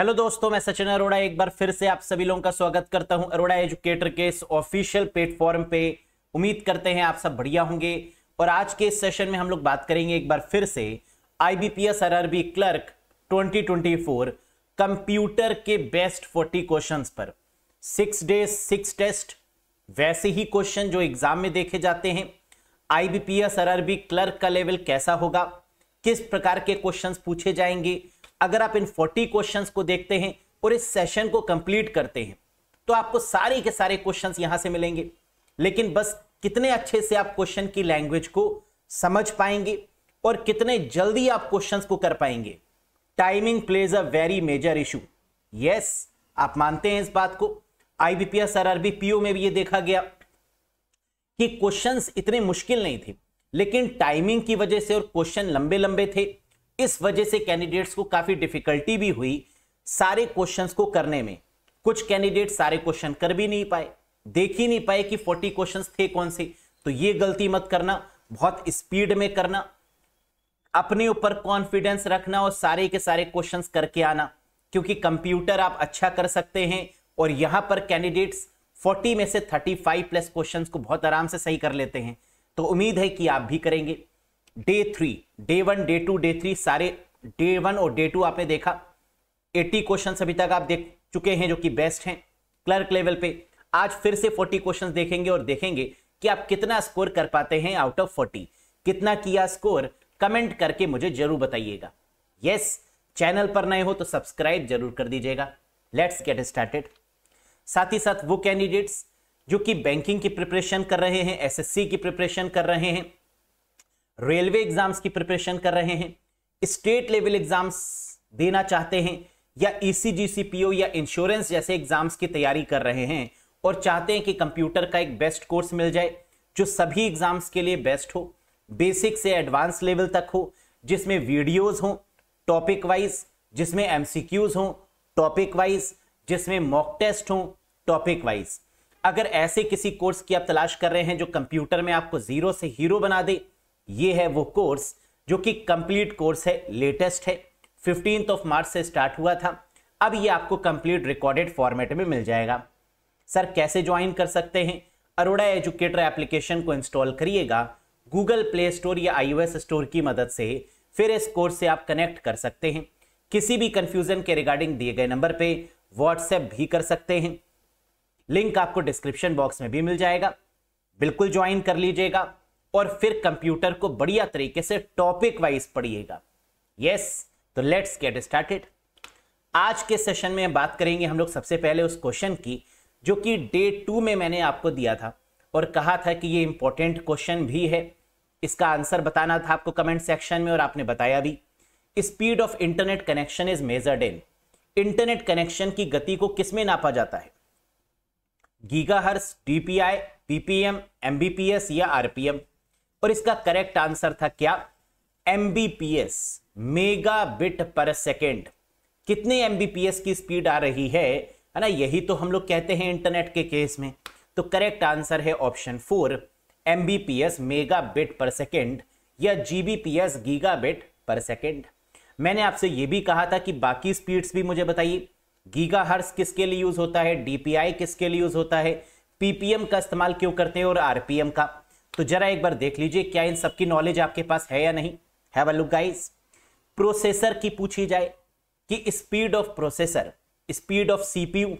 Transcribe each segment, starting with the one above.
Hello दोस्तों, मैं सचिन अरोड़ा एक बार फिर से आप सभी लोगों का स्वागत करता हूँ अरोड़ा एजुकेटर के इस ऑफिशियल प्लेटफॉर्म पे। उम्मीद करते हैं आप सब बढ़िया होंगे। और आज के इस सेशन में हम लोग बात करेंगे एक बार फिर से आईबीपीएस आरआरबी क्लर्क 2024 कंप्यूटर के बेस्ट 40 क्वेश्चंस पर। सिक्स डेज़, सिक्स टेस्ट, वैसे ही क्वेश्चन जो एग्ज़ाम में देखे जाते हैं। आईबीपीएस आरआरबी क्लर्क का लेवल कैसा होगा? किस प्रकार के क्वेश्चंस पूछे जाएँगे? अगर आप इन 40 क्वेश्चंस को देखते हैं और इस सेशन को कंप्लीट करते हैं तो आपको सारे के सारे क्वेश्चंस यहाँ से मिलेंगे। लेकिन बस कितने अच्छे से आप क्वेश्चन की लैंग्वेज को समझ पाएँगे और कितने जल्दी आप क्वेश्चंस को कर पाएँगे। Timing plays a very major issue. Yes, आप मानते हैं इस बात को। आईबीपीएस आरआरबी पीओ में भी ये देखा गया कि क्वेश्चंस इतने मुश्किल नहीं थे, लेकिन टाइमिंग की वजह से और क्वेश्चन लंबे लंबे थे। इस वजह से कैंडिडेट्स को काफ़ी डिफिकल्टी भी हुई सारे क्वेश्चंस को करने में। कुछ कैंडिडेट सारे क्वेश्चन कर भी नहीं पाए। देख ही नहीं पाए कि 40 क्वेश्चंस थे कौन से। तो ये गलती मत करना, बहुत स्पीड में करना, अपने ऊपर कॉन्फिडेंस रखना और सारे के सारे क्वेश्चंस करके आना। क्योंकि कंप्यूटर आप अच्छा कर सकते हैं और यहाँ पर कैंडिडेट्स 40 में से 35 प्लस क्वेश्चंस को बहुत आराम से सही कर लेते हैं। तो उम्मीद है कि आप भी करेंगे। Day three, day one, day two, day three, सारे डे वन और डे टू आपने देखा। 80 क्वेश्चन अभी तक आप देख चुके हैं जो कि बेस्ट हैं क्लर्क लेवल पे। आज फिर से 40 क्वेश्चन देखेंगे और देखेंगे कि आप कितना स्कोर कर पाते हैं आउट ऑफ़ 40 कितना किया स्कोर? कमेंट करके मुझे ज़रूर बताइएगा। यस, चैनल पर नए हो तो सब्सक्राइब ज़रूर कर दीजिएगा। लेट्स गेट स्टार्टेड साथ ही साथ वो कैंडिडेट्स जो कि बैंकिंग की प्रिपरेशन कर रहे हैं एसएससी की प्रिपरेशन कर रहे हैं रेलवे एग्ज़ाम्स की प्रिपरेशन कर रहे हैं, स्टेट लेवल एग्ज़ाम्स देना चाहते हैं, या ईसीजीसीपीओ या इंश्योरेंस जैसे एग्ज़ाम्स की तैयारी कर रहे हैं और चाहते हैं कि कंप्यूटर का एक बेस्ट कोर्स मिल जाए, जो सभी एग्ज़ाम्स के लिए बेस्ट हो बेसिक से एडवांस लेवल तक हो, जिसमें वीडियोस हो टॉपिक वाइज जिसमें एमसीक्यूज हों टॉपिक वाइज जिसमें मॉक टेस्ट हों टॉपिक वाइज अगर ऐसे किसी कोर्स की आप तलाश कर रहे हैं जो कंप्यूटर में आपको ज़ीरो से हीरो बना दे ये है वो कोर्स जो कि कंप्लीट कोर्स है, लेटेस्ट है। फिफ्टींथ ऑफ़ मार्च से स्टार्ट हुआ था। अब ये आपको कंप्लीट रिकॉर्डेड फॉर्मेट में मिल जाएगा। सर, कैसे ज्वाइन कर सकते हैं? अरोड़ा एजुकेटर एप्लीकेशन को इंस्टॉल करिएगा। गूगल प्ले स्टोर या आईओएस स्टोर की मदद से फिर इस कोर्स से आप कनेक्ट कर सकते हैं। किसी भी कंफ्यूजन के रिगार्डिंग दिए गए नंबर पे व्हाट्सएप भी कर सकते हैं। लिंक आपको डिस्क्रिप्शन बॉक्स में भी मिल जाएगा। बिल्कुल ज्वाइन कर लीजिएगा। और फिर कंप्यूटर को बढ़िया तरीके से टॉपिक वाइज पढ़िएगा। यस तो लेट्स गेट स्टार्टेड आज के सेशन में बात करेंगे हम लोग सबसे पहले उस क्वेश्चन की, जो कि डे टू में मैंने आपको दिया था और कहा था कि ये इंपॉर्टेंट क्वेश्चन भी है। इसका आंसर बताना था आपको कमेंट सेक्शन में और आपने बताया भी। Speed of internet connection is measured in internet connection की गति को किसमें नापा जाता है? गीगाहर्स डीपीआई पीपीएम एमबीपीएस या आरपीएम और इसका करेक्ट आंसर था क्या? Mbps mega bit per second कितने एमबीपीएस की स्पीड आ रही है? है ना, यही तो हम लोग कहते हैं इंटरनेट के केस में। तो करेक्ट आंसर है option four Mbps megabit per second या Gbps giga bit per second मैंने आपसे यह भी कहा था कि बाकी स्पीड्स भी मुझे बताइए। गीगा हर्स किसके लिए यूज़ होता है? डीपीआई किसके लिए यूज़ होता है? पीपीएम का इस्तेमाल क्यों करते हैं और आरपीएम का? तो जरा एक बार देख लीजिए क्या इन सबकी नॉलेज आपके पास है या नहीं। है वल्लू गाइस प्रोसेसर की पूछी जाए कि speed of processor speed of CPU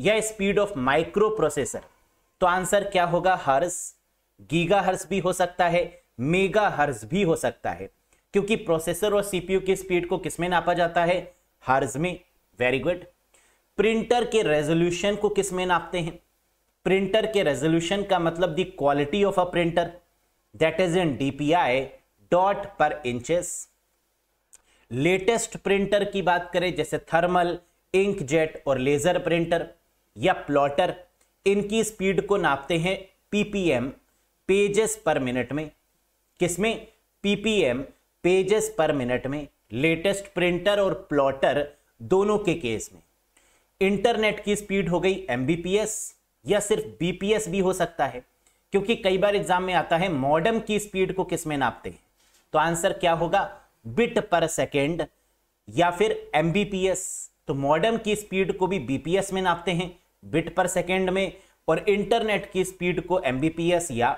या स्पीड ऑफ़ माइक्रो प्रोसेसर तो आंसर क्या होगा? हर्स गीगा हर्स भी हो सकता है मेगा हर्स भी हो सकता है। क्योंकि प्रोसेसर और सीपीयू की स्पीड को किसमें नापा जाता है? हर्स में। वेरी गुड प्रिंटर के रेजोल्यूशन को किसमें नापते हैं? प्रिंटर के रेजोल्यूशन का मतलब the quality of a printer that is in DPI dot per inches latest printer की बात करें, जैसे थर्मल इंक जेट और लेजर प्रिंटर या प्लॉटर इनकी स्पीड को नापते हैं पीपीएम पेजेस पर मिनट में। किसमें? पीपीएम पेजेस पर मिनट में। लेटेस्ट प्रिंटर और प्लॉटर दोनों के केस में। इंटरनेट की स्पीड हो गई एमबीपीएस या सिर्फ़ बीपीएस भी हो सकता है, क्योंकि कई बार एग्ज़ाम में आता है मॉडम की स्पीड को किसमें नापते हैं? तो आंसर क्या होगा? बिट पर सेकेंड या फिर एमबीपीएस तो मॉडर्म की स्पीड को भी बीपीएस में नापते हैं बिट पर सेकेंड में, और इंटरनेट की स्पीड को एमबीपीएस या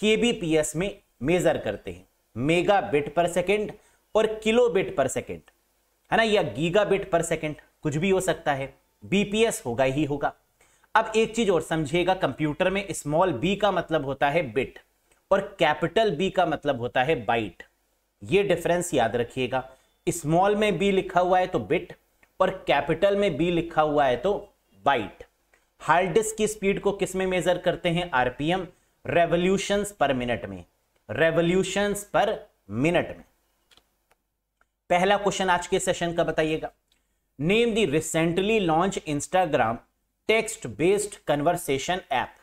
केबीपीएस में मेजर करते हैं। मेगा बिट पर सेकेंड और किलो बिट पर सेकेंड है ना? या गीगा बिट पर सेकेंड कुछ भी हो सकता है। बीपीएस होगा ही होगा। अब एक चीज़ और समझिएगा, कंप्यूटर में स्मॉल बी का मतलब होता है बिट और कैपिटल बी का मतलब होता है बाइट ये डिफरेंस याद रखिएगा। स्मॉल में बी लिखा हुआ है तो बिट और कैपिटल में बी लिखा हुआ है तो बाइट हार्ड डिस्क की स्पीड को किसमें मेजर करते हैं? आरपीएम रेवोल्यूशंस पर मिनट में। रेवोल्यूशंस पर मिनट में। पहला क्वेश्चन आज के सेशन का बताइएगा। Name the recently launch Instagram text based conversation app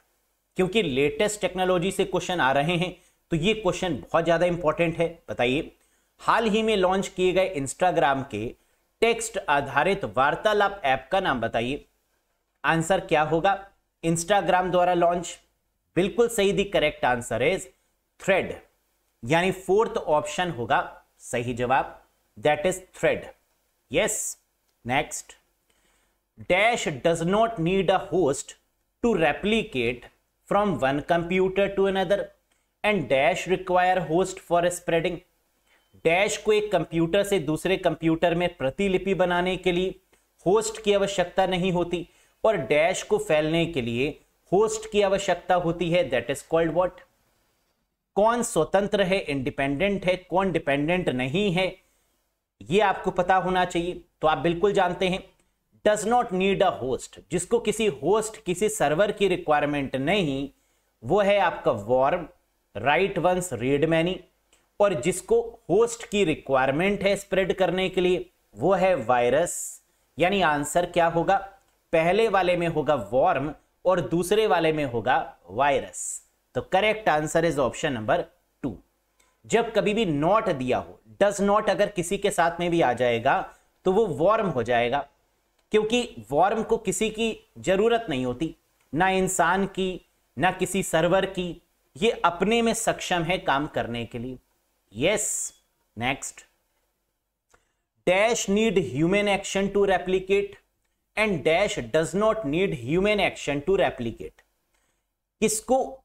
क्योंकि लेटेस्ट टेक्नोलॉजी से क्वेश्चन आ रहे हैं तो ये क्वेश्चन बहुत ज़्यादा इंपॉर्टेंट है, बताइए। हाल ही में लॉन्च किए गए इंस्टाग्राम के टेक्स्ट आधारित वार्तालाप ऐप का नाम बताइए। आंसर क्या होगा? इंस्टाग्राम द्वारा लॉन्च बिल्कुल सही the correct answer is thread यानी फोर्थ ऑप्शन होगा, सही जवाब that is thread yes next dash does not need a host to replicate from one computer to another and dash require host for spreading dash को एक computer से दूसरे computer में प्रतिलिपि बनाने के लिए होस्ट की आवश्यकता नहीं होती, और डैश को फैलने के लिए होस्ट की आवश्यकता होती है दैट इज़ कॉल्ड व्हाट कौन स्वतंत्र है इंडिपेंडेंट है, कौन डिपेंडेंट नहीं है, ये आपको पता होना चाहिए। तो आप बिल्कुल जानते हैं। Does not need a host जिसको किसी होस्ट किसी सर्वर की रिक्वायरमेंट नहीं, वो है आपका worm write once read many और जिसको होस्ट की रिक्वायरमेंट है स्प्रेड करने के लिए, वो है वायरस यानी आंसर क्या होगा? पहले वाले में होगा वॉर्म और दूसरे वाले में होगा वायरस तो correct answer is option number two जब कभी भी नॉट दिया हो डज नॉट अगर किसी के साथ में भी आ जाएगा तो वो वॉर्म हो जाएगा. क्योंकि वॉर्म को किसी की ज़रूरत नहीं होती। ना इंसान की, ना किसी सर्वर की। ये अपने में सक्षम है काम करने के लिए। Yes next dash need human action to replicate and dash does not need human action to replicate किसको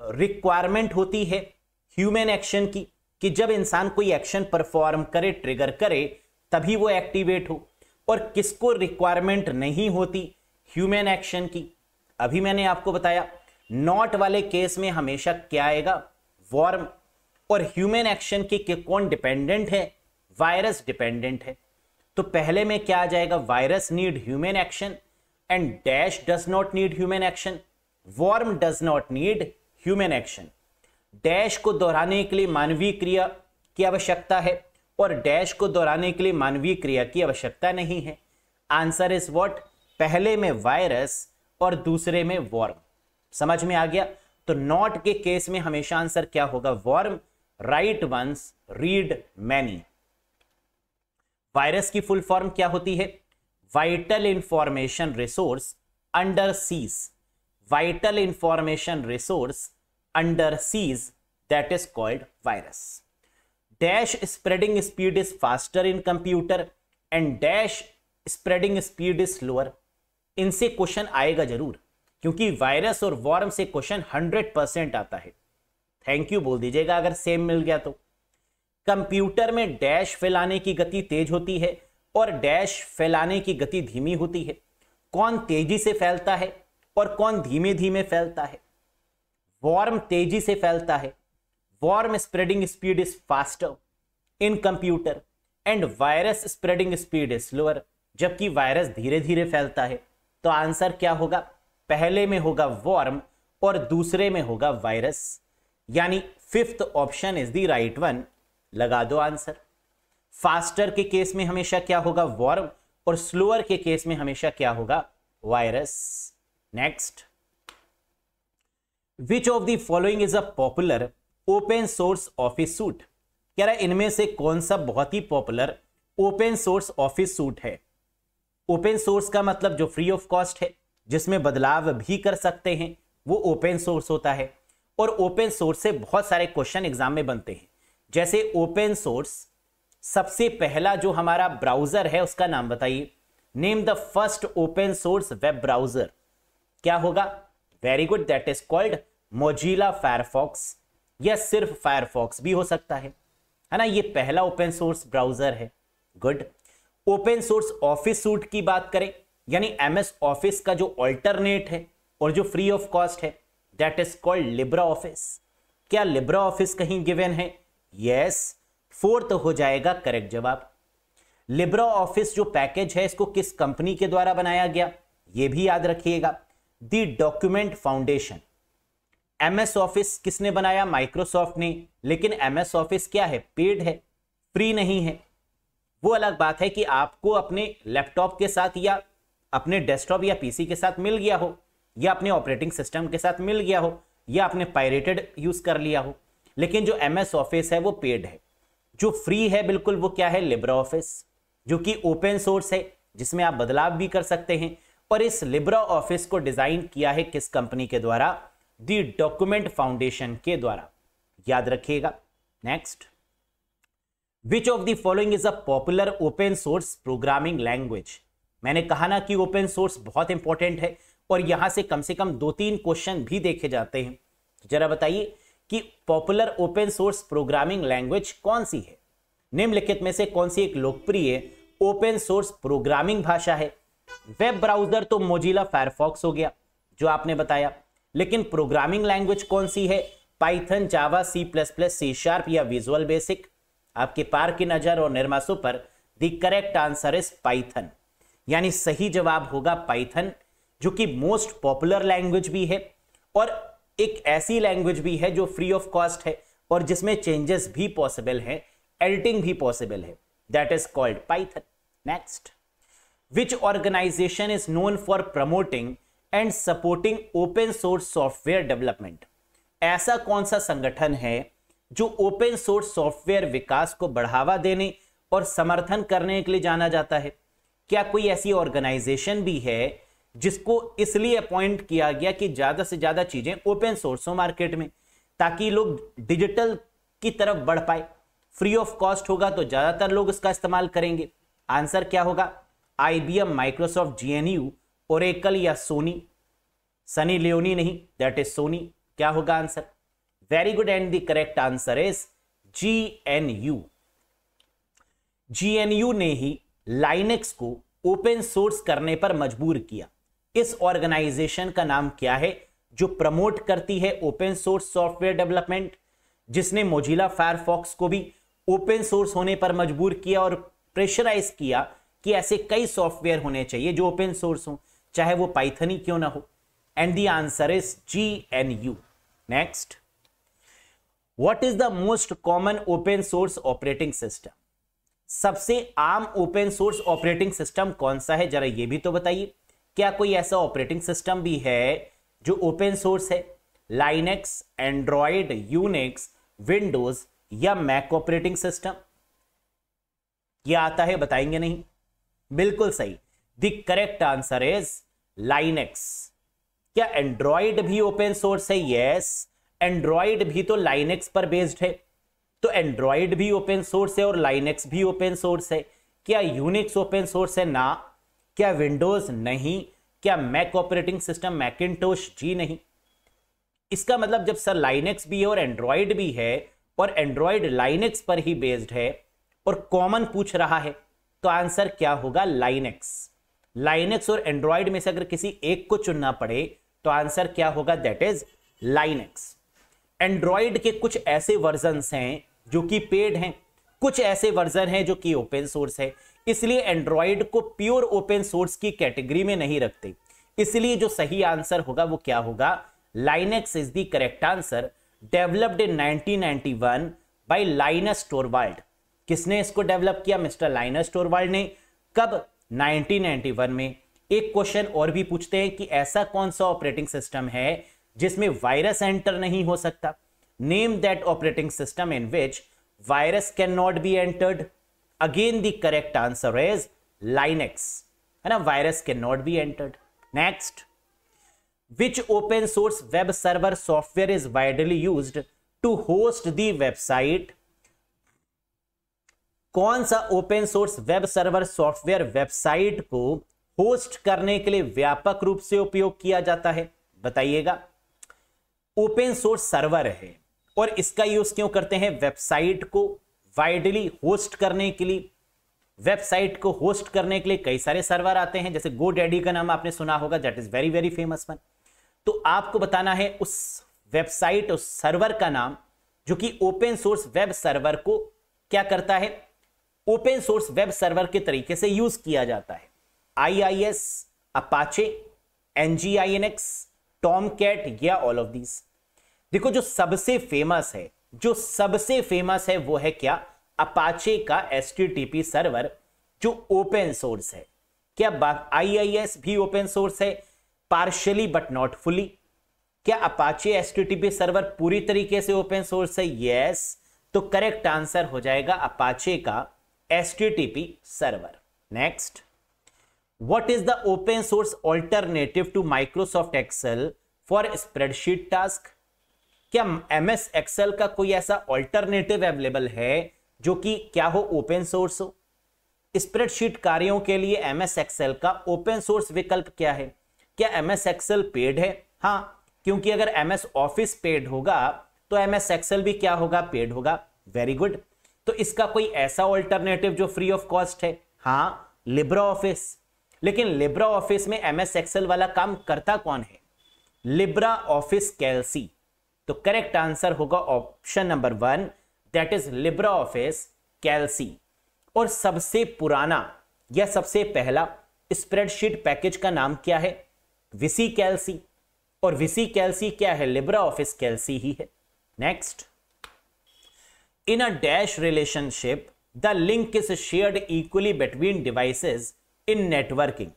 रिक्वायरमेंट होती है ह्यूमन एक्शन की? कि जब इंसान कोई एक्शन परफॉर्म करे ट्रिगर करे, तभी वो एक्टिवेट हो। और किसको रिक्वायरमेंट नहीं होती? ह्यूमन एक्शन की। अभी मैंने आपको बताया नॉट वाले केस में हमेशा क्या आएगा? वॉर्म और ह्यूमन एक्शन की के कौन डिपेंडेंट है? वायरस डिपेंडेंट है। तो पहले में क्या आ जाएगा? Virus need human action and dash does not need human action worm does not need human action dash को दोहराने के लिए मानवीय क्रिया की आवश्यकता है। और डैश को दोहराने के लिए मानवीय क्रिया की आवश्यकता नहीं है। आंसर इज़ वॉट पहले में वायरस और दूसरे में वॉर्म समझ में आ गया? तो नॉट के केस में हमेशा आंसर क्या होगा? Worm write once read many virus की फुल फॉर्म क्या होती है? Vital information resource under seize vital information resource under seize that is called virus dash spreading speed is faster in computer and dash spreading speed is slower इनसे question आएगा ज़रूर, क्योंकि virus और warm से question 100 percent आता है। Thank you बोल दीजिएगा, अगर सेम मिल गया तो। कंप्यूटर में डैश फैलाने की गति तेज होती है और डैश फैलाने की गति धीमी होती है। कौन तेज़ी से फैलता है और कौन धीमे धीमे फैलता है? वॉर्म तेज़ी से फैलता है worm spreading speed is faster in computer and virus spreading speed is slower जबकि वायरस धीरे धीरे फैलता है तो आंसर क्या होगा? पहले में होगा वॉर्म और दूसरे में होगा वायरस यानी fifth option is the right one लगा दो आंसर फास्टर के केस में हमेशा क्या होगा? वॉर्म और स्लोअर के केस में हमेशा क्या होगा? Virus next which of the following is a popular open source office suite. कह रहा है, इनमें से कौन सा बहुत ही popular open source office suite है? ओपन सोर्स का मतलब जो फ्री ऑफ़ कॉस्ट है, जिसमें बदलाव भी कर सकते हैं, वो ओपन सोर्स होता है। और ओपन सोर्स से बहुत सारे क्वेश्चन एग्ज़ाम में बनते हैं। जैसे ओपन सोर्स, सबसे पहला जो हमारा ब्राउज़र है, उसका नाम बताइए। Name the first open source web browser क्या होगा? Very good that is called Mozilla Firefox या सिर्फ़ फायरफॉक्स भी हो सकता है। है ना, ये पहला ओपन सोर्स ब्राउज़र है। Good open source office suite की बात करें, यानी एमएस ऑफ़िस का जो ऑल्टरनेट है और जो फ्री ऑफ़ कॉस्ट है that is called LibreOffice क्या लिब्रा ऑफ़िस कहीं गिवन है? यस फोर्थ हो जाएगा करेक्ट जवाब। लिब्रा ऑफ़िस जो पैकेज है, इसको किस कंपनी के द्वारा बनाया गया? यह भी याद रखिएगा। The Document Foundation MS Office किसने बनाया? माइक्रोसॉफ्ट ने। लेकिन एमएस ऑफ़िस क्या है? पेड है। फ्री नहीं है। वो अलग बात है कि आपको अपने लैपटॉप के साथ या अपने डेस्कटॉप या पीसी के साथ मिल गया हो, या अपने ऑपरेटिंग सिस्टम के साथ मिल गया हो, या आपने पायरेटेड यूज़ कर लिया हो। लेकिन जो एमएस ऑफ़िस है, वो पेड है। जो फ्री है, बिल्कुल वो क्या है? लिब्रा ऑफ़िस जो कि ओपन सोर्स है, जिसमें आप बदलाव भी कर सकते हैं। और इस लिब्रा ऑफ़िस को डिज़ाइन किया है किस कंपनी के द्वारा? दी डॉक्यूमेंट फाउंडेशन के द्वारा। याद रखिएगा। Next which of the following is a popular open source programming language मैंने कहा ना कि ओपन सोर्स बहुत इंपॉर्टेंट है और यहाँ से कम से कम दो तीन क्वेश्चन भी देखे जाते हैं। जरा बताइए कि popular open source programming language कौन सी है? निम्नलिखित में से कौन सी एक लोकप्रिय ओपन सोर्स प्रोग्रामिंग भाषा है? वेब ब्राउज़र तो मोजिला फायरफॉक्स हो गया, जो आपने बताया। लेकिन प्रोग्रामिंग लैंग्वेज कौन सी है? Python, Java C plus plus C sharp या विजुअल बेसिक आपके पार की नज़र और निर्मासों पर the correct answer is Python यानी सही जवाब होगा पाइथन जो कि मोस्ट पॉपुलर लैंग्वेज भी है और एक ऐसी लैंग्वेज भी है जो फ्री ऑफ़ कॉस्ट है और जिसमें चेंजेस भी पॉसिबल है एडिटिंग भी पॉसिबल है। That is called Python next which organization is known for promoting and supporting open source software development ऐसा कौन सा संगठन है जो ओपन सोर्स सॉफ्टवेयर विकास को बढ़ावा देने और समर्थन करने के लिए जाना जाता है? क्या कोई ऐसी ऑर्गेनाइजेशन भी है जिसको इसलिए अपॉइंट किया गया कि ज़्यादा से ज़्यादा चीज़ें ओपन सोर्स हो मार्केट में, ताकि लोग डिजिटल की तरफ़ बढ़ पाए? फ्री ऑफ़ कॉस्ट होगा तो ज़्यादातर लोग इसका इस्तेमाल करेंगे। आंसर क्या होगा? आईबीएम माइक्रोसॉफ्ट जीएनयू ओरेकल या सोनी। सनी लियोनी नहीं दैट इज़ सोनी। क्या होगा answer? Very good and the correct answer is G N U G N U ने ही लाइनेक्स को ओपन सोर्स करने पर मजबूर किया। इस ऑर्गेनाइजेशन का नाम क्या है, जो प्रमोट करती है ओपन सोर्स सॉफ्टवेयर डेवलपमेंट जिसने मोजिला फायरफॉक्स को भी ओपन सोर्स होने पर मजबूर किया और प्रेशराइज किया कि ऐसे कई सॉफ्टवेयर होने चाहिए जो ओपन सोर्स हो। चाहे वो पाइथन ही क्यों ना हो। And the answer is G N U next what is the most common open source operating system सबसे आम ओपन सोर्स ऑपरेटिंग सिस्टम कौन सा है? जरा ये भी तो बताइए। क्या कोई ऐसा ऑपरेटिंग सिस्टम भी है जो ओपन सोर्स है? लाइनेक्स एंड्रॉयड यूनिक्स विंडोज़ या मैक ऑपरेटिंग सिस्टम क्या आता है, बताएँगे नहीं। बिल्कुल सही। The correct answer is Linux क्या एंड्रॉइड भी ओपन सोर्स है? यस एंड्रॉइड भी तो लाइनेक्स पर बेस्ड है। तो एंड्रॉइड भी ओपन सोर्स है और लाइनेक्स भी ओपन सोर्स है। क्या यूनिक्स ओपन सोर्स है? ना। क्या विंडोज़ नहीं। क्या मैक ऑपरेटिंग सिस्टम मैकिनटोश जी नहीं। इसका मतलब जब सर लाइनेक्स भी है और एंड्रॉइड भी है और एंड्रॉइड लाइनेक्स पर ही बेस्ड है और कॉमन पूछ रहा है तो आंसर क्या होगा? लाइनेक्स लाइनेक्स और एंड्रॉइड में से अगर किसी एक को चुनना पड़े तो आंसर क्या होगा? दैट इज़ लाइनेक्स एंड्रॉइड के कुछ ऐसे वर्जन हैं जो कि पेड हैं। कुछ ऐसे वर्जन हैं जो कि ओपन सोर्स है। इसलिए एंड्रॉइड को प्योर ओपन सोर्स की कैटेगरी में नहीं रखते। इसलिए जो सही आंसर होगा, वो क्या होगा? Linux is the correct answer developed in 1991 by Linus Torvalds किसने इसको डेवलप किया? मिस्टर लाइनस टोरवाल्ड ने। कब? 1991 में एक क्वेश्चन और भी पूछते हैं कि ऐसा कौन सा ऑपरेटिंग सिस्टम है जिसमें वायरस एंटर नहीं हो सकता? Name that operating system in which virus can not be entered again the correct answer is Linux है ना? Virus can not be entered next which open source web server software is widely use to host the website कौन सा open source web server software website को host करने के लिए व्यापक रूप से उपयोग किया जाता है? बताइएगा। ओपन सोर्स सर्वर है और इसका यूज़ क्यों करते हैं? वेबसाइट को वाइडली होस्ट करने के लिए। वेबसाइट को होस्ट करने के लिए कई सारे सर्वर आते हैं, जैसे गो डैडी का नाम आपने सुना होगा that is very very famous one तो आपको बताना है उस वेबसाइट, उस सर्वर का नाम, जो कि ओपन सोर्स वेब सर्वर को क्या करता है? ओपन सोर्स वेब सर्वर के तरीके से यूज़ किया जाता है। I I S Apache NGINX Tomcat या ऑल ऑफ़ दीज देखो, जो सबसे फ़ेमस है, जो सबसे फ़ेमस है, वो है क्या? अपाचे का एस सर्वर जो ओपन सोर्स है। क्या आई आई एस भी ओपन सोर्स है? पार्शली बट नॉट फुली क्या अपाचे एस सर्वर पूरी तरीके से ओपन सोर्स है? यस तो करेक्ट आंसर हो जाएगा अपाचे का S server next what is the open source alternative to microsoft excel for spreadsheet task? क्या एम एस एक्सेल का कोई ऐसा ऑल्टरनेटिव अवेलेबल है जो कि क्या हो ओपन सोर्स हो? स्प्रेडशीट कार्यों के लिए एम एस एक्सेल का ओपन सोर्स विकल्प क्या है? क्या एम एस एक्सेल पेड है? हाँ क्योंकि अगर एम एस ऑफ़िस पेड होगा तो एम एस एक्सेल भी क्या होगा? पेड होगा। वेरी गुड तो इसका कोई ऐसा ऑल्टरनेटिव जो फ्री ऑफ़ कॉस्ट है? हाँ लिब्रा ऑफ़िस लेकिन लिब्रा ऑफ़िस में एम एस एक्सेल वाला काम करता कौन है? लिब्रा ऑफ़िस कैलसी तो करेक्ट आंसर होगा option number one that is Libre office Calc और सबसे पुराना या सबसे पहला स्प्रेडशीट पैकेज का नाम क्या है? विसी कैलसी और विसी कैलसी क्या है? लिब्रा ऑफ़िस कैलसी ही है. Next in a dash relationship the link is shared equally between devices in networking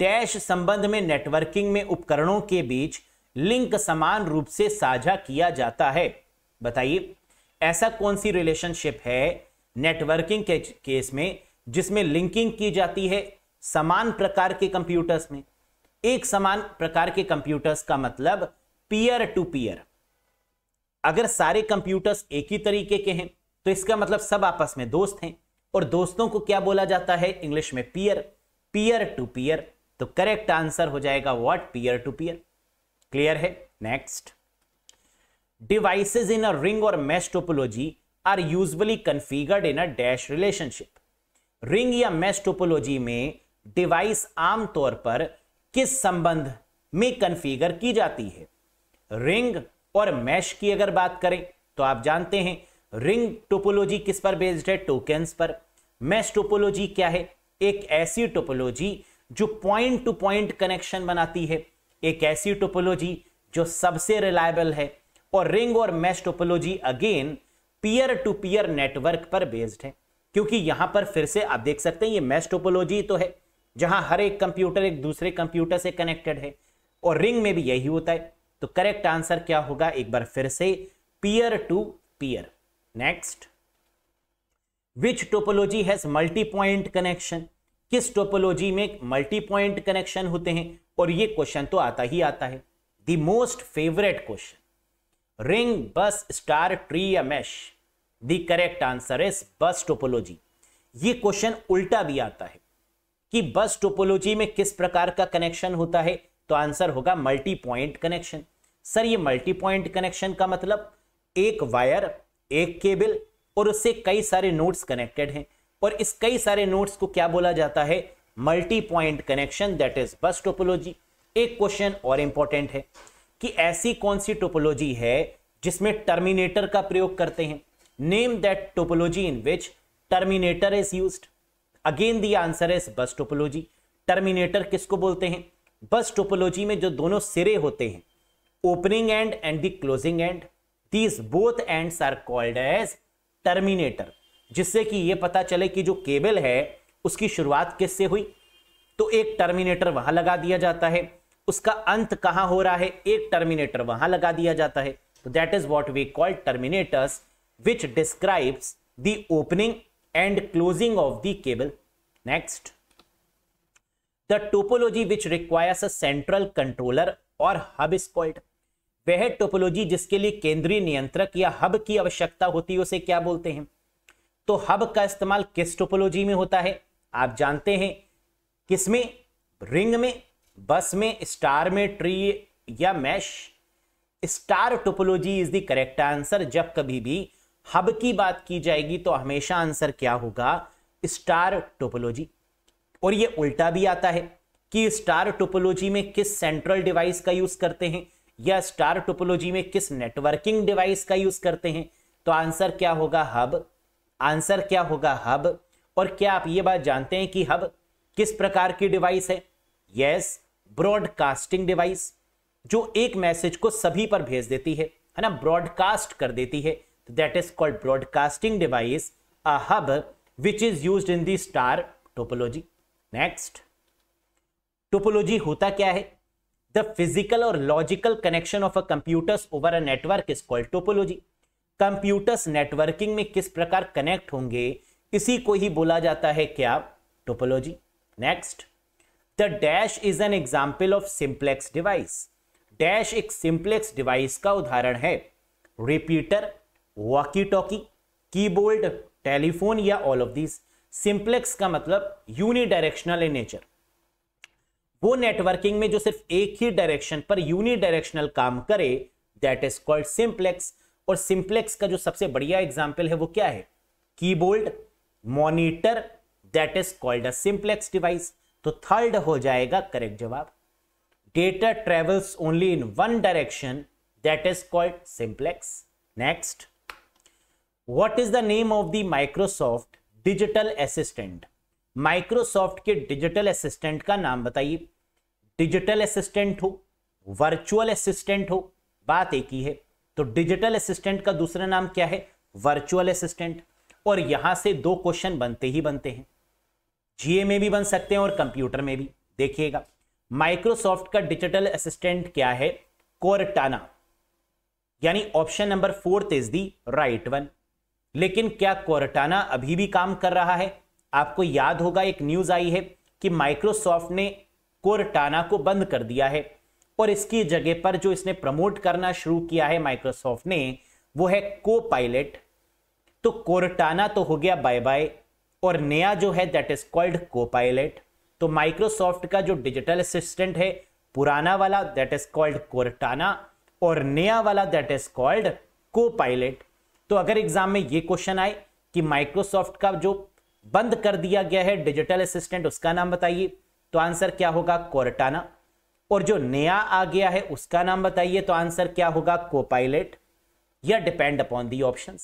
dash संबंध में नेटवर्किंग में उपकरणों के बीच लिंक समान रूप से साझा किया जाता है। बताइए, ऐसा कौन सी रिलेशनशिप है नेटवर्किंग के केस में जिसमें लिंकिंग की जाती है समान प्रकार के कंप्यूटर्स में? एक समान प्रकार के कंप्यूटर्स का मतलब पीयर टू पीयर अगर सारे कंप्यूटर्स एक ही तरीके के हैं तो इसका मतलब सब आपस में दोस्त हैं। और दोस्तों को क्या बोला जाता है? इंग्लिश में पीयर पीयर टू पीयर तो करेक्ट आंसर हो जाएगा what peer to peer clear है? Next devices in a ring or mesh topology are usually configured in a dash relationship ring या मैश टोपोलॉजी में डिवाइस आमतौर पर किस संबंध में कन्फिगर की जाती है? रिंग और मैश की अगर बात करें तो आप जानते हैं रिंग टोपोलॉजी किस पर बेस्ड है? टोकेंस पर। मैश टोपोलॉजी क्या है? एक ऐसी टोपोलॉजी जो पॉइंट टू पॉइंट कनेक्शन बनाती है। एक ऐसी टोपोलॉजी जो सबसे रिलायबल है। और रिंग और mesh topology again peer to peer network पर बेस्ड है। क्योंकि यहाँ पर फिर से आप देख सकते हैं, ये मैश टोपोलॉजी तो है, जहाँ हर एक कंप्यूटर एक दूसरे कंप्यूटर से कनेक्टेड है। और रिंग में भी यही होता है। तो करेक्ट आंसर क्या होगा? एक बार फिर से peer to peer next which topology has multi point connection किस टोपोलॉजी में मल्टी पॉइंट कनेक्शन होते हैं? और ये क्वेश्चन तो आता ही आता है। The most favourite question ring bus star tree या mesh the correct answer is bus topology ये क्वेश्चन उल्टा भी आता है। कि बस टोपोलॉजी में किस प्रकार का कनेक्शन होता है? तो आंसर होगा मल्टी पॉइंट कनेक्शन सर, ये मल्टी पॉइंट कनेक्शन का मतलब एक वायर एक केबल और उससे कई सारे नोट्स कनेक्टेड हैं। और इस कई सारे नोट्स को क्या बोला जाता है? Multi point connection that is bus topology एक क्वेश्चन और इंपॉर्टेंट है कि ऐसी कौन सी टोपोलॉजी है जिसमें टर्मिनेटर का प्रयोग करते हैं? Name that topology in which terminator is use again the answer is bus topology terminator किसको बोलते हैं? बस टोपोलॉजी में जो दोनों सिरे होते हैं। Opening end and the closing end these both ends are called as terminator जिससे कि यह पता चले कि जो केबल है, उसकी शुरुआत किससे हुई? तो एक टर्मिनेटर वहाँ लगा दिया जाता है। उसका अंत कहाँ हो रहा है? एक टर्मिनेटर वहाँ लगा दिया जाता है। तो that is what we call terminators which describes the opening and closing of the cable next the topology which requires a central controller or hub is called वह टोपोलॉजी जिसके लिए केंद्रीय नियंत्रक या हब की आवश्यकता होती है, उसे क्या बोलते हैं? तो हब का इस्तेमाल किस टोपोलॉजी में होता है? आप जानते हैं, किसमें? रिंग में, बस में, स्टार में, ट्री या mesh? Star topology is the correct answer जब कभी भी हब की बात की जाएगी तो हमेशा आंसर क्या होगा? Star topology. और ये उल्टा भी आता है कि स्टार टोपोलॉजी में किस सेंट्रल डिवाइस का यूज़ करते हैं? या स्टार टोपोलॉजी में किस नेटवर्किंग डिवाइस का यूज़ करते हैं? तो आंसर क्या होगा हब? आंसर क्या होगा हब? और क्या आप ये बात जानते हैं कि हब किस प्रकार की डिवाइस है? यस ब्रॉडकास्टिंग डिवाइस जो एक मैसेज को सभी पर भेज देती है है ना? ब्रॉडकास्ट कर देती है। That is called broadcasting device a hub which is use in the star topology next topology होता क्या है? द फ़िज़िकल और logical connection of a computers over a network is called topology computers networking में किस प्रकार connect होंगे इसी को ही बोला जाता है क्या? Topology next the dash is an example of simplex device dash एक सिंप्लेक्स डिवाइस का उदाहरण है. Repeater walkie talkie keyboard telephone या ऑल ऑफ़ दिस सिंप्लेक्स का मतलब यूनिडायरेक्शनल इन नेचर वो नेटवर्किंग में जो सिर्फ़ एक ही डायरेक्शन पर यूनिडायरेक्शनल काम करे दैट इज़ कॉल्ड सिंप्लेक्स और सिंप्लेक्स का जो सबसे बढ़िया एग्ज़ाम्पल है वो क्या है? Keyboard monitor that is called a simplex device तो थर्ड हो जाएगा करेक्ट जवाब. Data travels only in one direction that is called simplex next what is the name of the Microsoft digital assistant Microsoft के digital assistant का नाम बताइए। Digital assistant हो, virtual assistant हो, बात एक ही है। तो डिजिटल असिस्टेंट का दूसरा नाम क्या है? Virtual assistant. और यहाँ से दो क्वेश्चन बनते ही बनते हैं। जीए में भी बन सकते हैं और कंप्यूटर में भी। देखिएगा, माइक्रोसॉफ्ट का डिजिटल असिस्टेंट क्या है? कोरटाना। यानी option number fourth is the right one. लेकिन क्या कोरटाना अभी भी काम कर रहा है? आपको याद होगा, एक न्यूज़ आई है कि माइक्रोसॉफ्ट ने कोरटाना को बंद कर दिया है। और इसकी जगह पर जो इसने प्रमोट करना शुरू किया है माइक्रोसॉफ्ट ने, वो है को पायलट तो कोरटाना तो हो गया बाय बाय और नया जो है that is called Copilot तो माइक्रोसॉफ्ट का जो डिजिटल असिस्टेंट है, पुराना वाला दैट इज़ कॉल्ड कोरटाना, और नया वाला that is called Copilot तो अगर एग्ज़ाम में ये क्वेश्चन आए कि माइक्रोसॉफ्ट का जो बंद कर दिया गया है, डिजिटल असिस्टेंट, उसका नाम बताइए। तो आंसर क्या होगा? कोरटाना। और जो नया आ गया है, उसका नाम बताइए तो आंसर क्या होगा? कोपाइलेट। या डिपेंड अपॉन दी ऑप्शन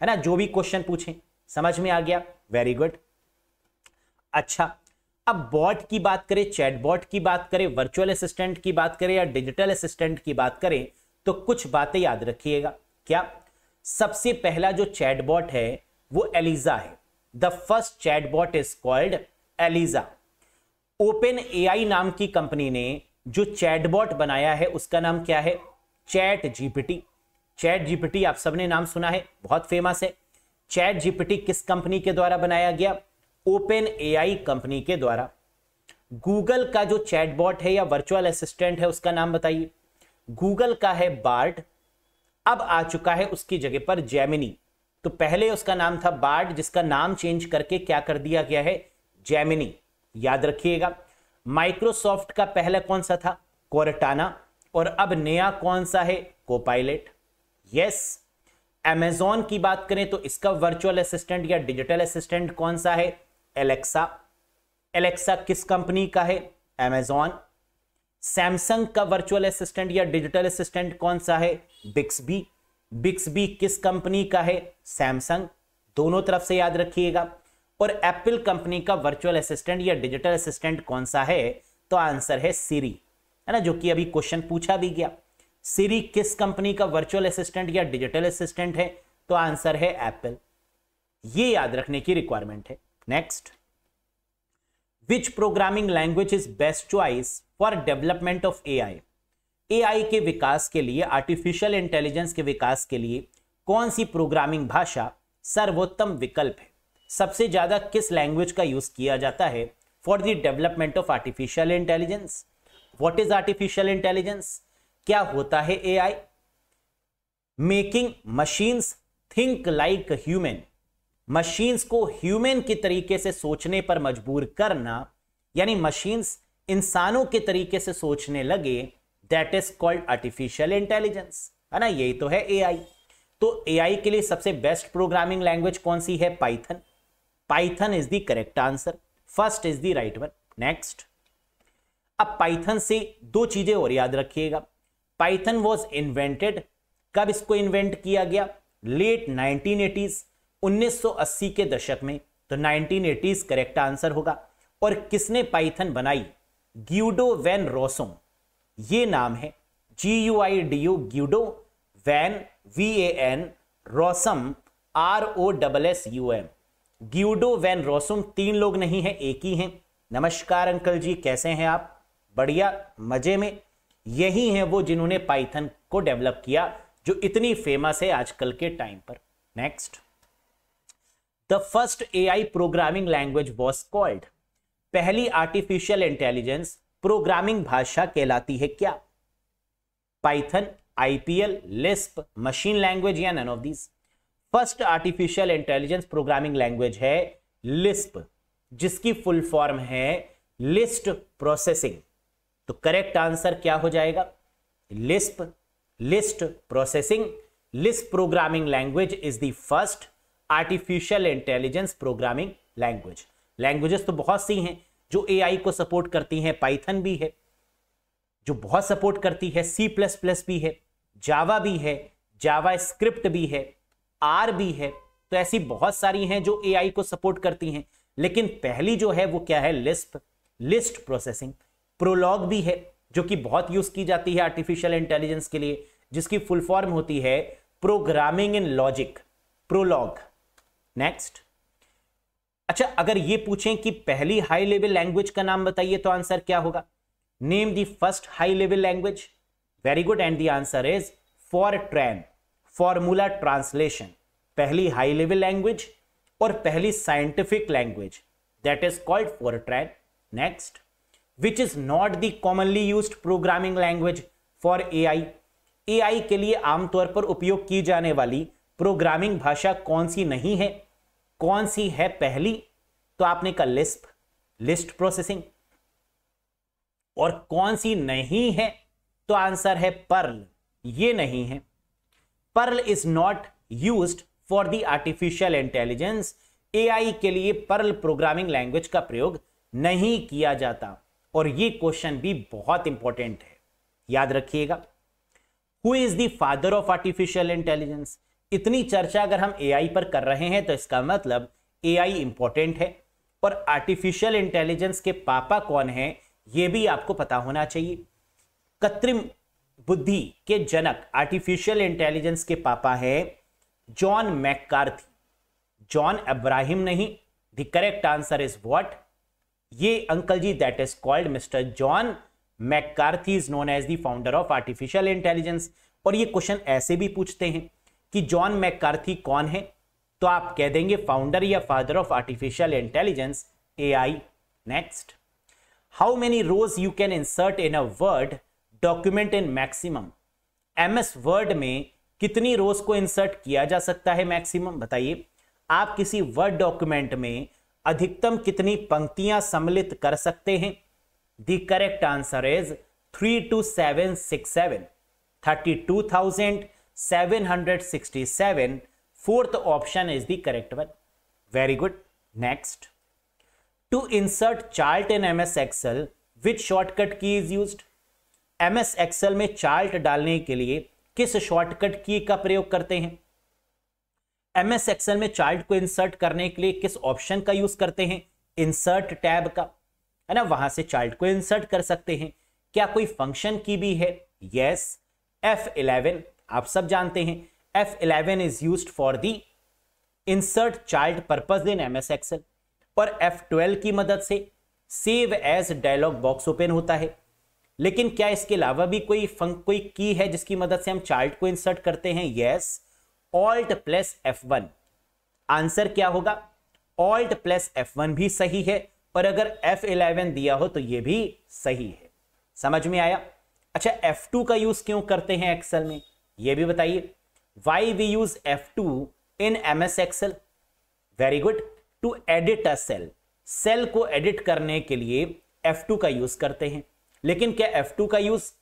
है ना? जो भी क्वेश्चन पूछें। समझ में आ गया? Very good. अच्छा अब बॉट की बात करें चैट बॉट की बात करें, वर्चुअल असिस्टेंट की बात करें या डिजिटल असिस्टेंट की बात करें तो कुछ बातें याद रखिएगा। क्या? सबसे पहला जो चैटबॉट है, वो एलिजा है। The first chatbot is called Eliza. OpenAI नाम की कंपनी ने जो चैटबॉट बनाया है, उसका नाम क्या है? चैट जीपीटी चैट जीपीटी आप सबने नाम सुना है, बहुत फ़ेमस है। चैट जीपीटी किस कंपनी के द्वारा बनाया गया? ओपन एआई कंपनी के द्वारा। गूगल का जो चैटबॉट है या वर्चुअल असिस्टेंट है, उसका नाम बताइए। गूगल का है बार्ड अब आ चुका है उसकी जगह पर जैमिनी तो पहले उसका नाम था बार्ड जिसका नाम चेंज करके क्या कर दिया गया है? जैमिनी याद रखिएगा माइक्रोसॉफ्ट का पहला कौन सा था? कोरटाना और अब नया कौन सा है? कोपाइलेट यस एमेजॉन की बात करें तो इसका वर्चुअल असिस्टेंट या डिजिटल असिस्टेंट कौन सा है? एलेक्सा एलेक्सा किस कंपनी का है? एमेजॉन सैमसंग का वर्चुअल असिस्टेंट या डिजिटल असिस्टेंट कौन सा है? बिक्सबी बिक्सबी किस कंपनी का है? सैमसंग दोनों तरफ़ से याद रखिएगा और एप्पल कंपनी का वर्चुअल असिस्टेंट या डिजिटल असिस्टेंट कौन सा है? तो आंसर है सीरी है ना? जो कि अभी क्वेश्चन पूछा भी गया। सीरी किस कंपनी का वर्चुअल असिस्टेंट या डिजिटल असिस्टेंट है? तो आंसर है एप्पल ये याद रखने की रिक्वायरमेंट है। Next which programming language is best choice for development of AI AI के विकास के लिए आर्टिफिशियल इंटेलिजेंस के विकास के लिए कौन सी प्रोग्रामिंग भाषा सर्वोत्तम विकल्प है? सबसे ज़्यादा किस लैंग्वेज का यूज़ किया जाता है? For the development of artificial intelligence what is artificial intelligence क्या होता है AI making machines think like human machines को ह्यूमन के तरीके से सोचने पर मजबूर करना, यानी मशीन्स इंसानों के तरीके से सोचने लगे that is called artificial intelligence है ना? यही तो है एआई तो एआई के लिए सबसे बेस्ट प्रोग्रामिंग लैंग्वेज कौन सी है? Python Python is the correct answer first is the right one next अब पाइथन से दो चीज़ें और याद रखिएगा। पाइथन वॉज़ इन्वेंटेड कब इसको इन्वेंट किया गया? लेट 1980s 1980 के दशक में। तो 1980s करेक्ट आंसर होगा। और किसने पाइथन बनाई? ग्यूडो वैन रोसोम ये नाम है। G U I D O Guido van V A N Rossum R O double S U M Guido van Rossum तीन लोग नहीं है, एक ही हैं। नमस्कार, अंकल जी, कैसे हैं आप? बढ़िया, मज़े में। यही हैं वो जिन्होंने पाइथन को डेवलप किया, जो इतनी फ़ेमस है आजकल के टाइम पर। Next. The first AI programming language was called. पहली आर्टिफिशियल इंटेलिजेंस प्रोग्रामिंग भाषा कहलाती है क्या? Python, IPL, Lisp, machine language या none of these first artificial intelligence programming language है लिस्प, जिसकी फुल फॉर्म है लिस्ट प्रोसेसिंग। तो करेक्ट आंसर क्या हो जाएगा? Lisp, list processing. List programming language is the first artificial intelligence programming language. Languages तो बहुत सी हैं जो एआई को सपोर्ट करती हैं पाइथन भी है, जो बहुत सपोर्ट करती है सी प्लस प्लस भी है जावा भी है जावा स्क्रिप्ट भी है आर भी है तो ऐसी बहुत सारी हैं जो एआई को सपोर्ट करती हैं। लेकिन पहली जो है वो क्या है? लिस्ट लिस्ट प्रोसेसिंग प्रोलॉग भी है, जो कि बहुत यूज़ की जाती है आर्टिफिशियल इंटेलिजेंस के लिए, जिसकी फुल फॉर्म होती है programming in logic Prolog next अच्छा अगर ये पूछें कि पहली हाई लेवल लैंग्वेज का नाम बताइए तो आंसर क्या होगा? Name the first high level language very good and the answer is FORTRAN formula translation, पहली हाई लेवल लैंग्वेज और पहली scientific language that is called FORTRAN next which is not the commonly use programming language for A I A I के लिए आमतौर पर उपयोग की जाने वाली प्रोग्रामिंग भाषा कौन सी नहीं है? कौन सी है पहली? तो आपने कहा लिस्प लिस्ट प्रोसेसिंग और कौन सी नहीं है? तो आंसर है पर्ल ये नहीं है। Perl is not use for the artificial intelligence AI के लिए पर्ल प्रोग्रामिंग लैंग्वेज का प्रयोग नहीं किया जाता। और ये क्वेश्चन भी बहुत इंपॉर्टेंट है। याद रखिएगा। Who is the father of artificial intelligence इतनी चर्चा अगर हम एआई पर कर रहे हैं तो इसका मतलब एआई इंपॉर्टेंट है। और आर्टिफिशियल इंटेलिजेंस के पापा कौन है यह भी आपको पता होना चाहिए। कृत्रिम बुद्धि के जनक आर्टिफिशियल इंटेलिजेंस के पापा है जॉन मैकार्थी जॉन अब्राहिम नहीं the correct answer is what ये uncle ji that is called mister John McCarthy is known as the founder of artificial intelligence और ये क्वेश्चन ऐसे भी पूछते हैं कि जॉन मैककार्थी कौन है? तो आप कह देंगे फाउंडर या father of artificial intelligence A I next how many rows you can insert in a Word document in maximum. M S Word में कितनी रोज को इंसर्ट किया जा सकता है मैक्सिमम बताइए। आप किसी वर्ड डॉक्यूमेंट में अधिकतम कितनी पंक्तियाँ सम्मिलित कर सकते हैं? The correct answer is three two seven six seven thirty two thousand seven hundred sixty seven fourth option is the correct one very good next to insert chart in M S Excel which shortcut की is use M S Excel में chart डालने के लिए किस shortcut की का प्रयोग करते हैं? एम एस में चार्ट को इंसर्ट करने के लिए किस ऑप्शन का यूज़ करते हैं? इंसर्ट टैब का। है ना? वहाँ से चार्ट को इंसर्ट कर सकते हैं। क्या कोई फ़ंक्शन की भी है? यस। एफ़ इलेवन, आप सब जानते हैं। F eleven is use for the insert chart purpose in M S Excel और एफ़ ट्वेल्व की मदद से save as dialog box open होता है। लेकिन क्या इसके अलावा भी कोई फंक, कोई की है जिसकी मदद से हम चार्ट को इंसर्ट करते हैं? Yes alt plus F one answer क्या होगा? ऑल्ट प्लस एफ़ वन भी सही है और अगर एफ़ इलेवन दिया हो तो यह भी सही है। समझ में आया? अच्छा एफ़ टू का यूज़ क्यों करते हैं एक्सेल में? यह भी बताइए। Why we use F two in M S Excel very good to edit a cell cell को एडिट करने के लिए एफ़ टू का यूज़ करते हैं। लेकिन क्या F2 का यूज़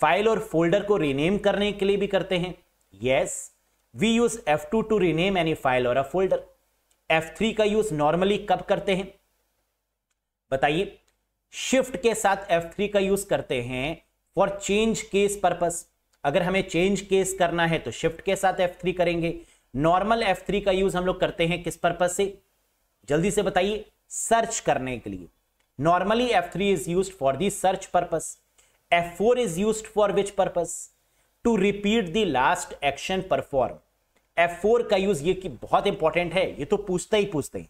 फ़ाइल और फोल्डर को रीनेम करने के लिए भी करते हैं? Yes we use F2 to to rename any file और अ फोल्डर F3 का यूज़ नॉर्मली कब करते हैं? बताइए शिफ्ट के साथ F3 का यूज़ करते हैं फॉर चेंज केस पर्पस अगर हमें चेंज केस करना है तो शिफ्ट के साथ F3 करेंगे. नॉर्मल F3 का यूज़ हम लोग करते हैं किस पर्पज से? जल्दी से बताइए सर्च करने के लिए. Normally F3 is use for the search purpose F4 is use for which purpose to repeat the last action perform F4 का यूज़ ये कि बहुत इंपॉर्टेंट है। ये तो पूछते ही पूछते हैं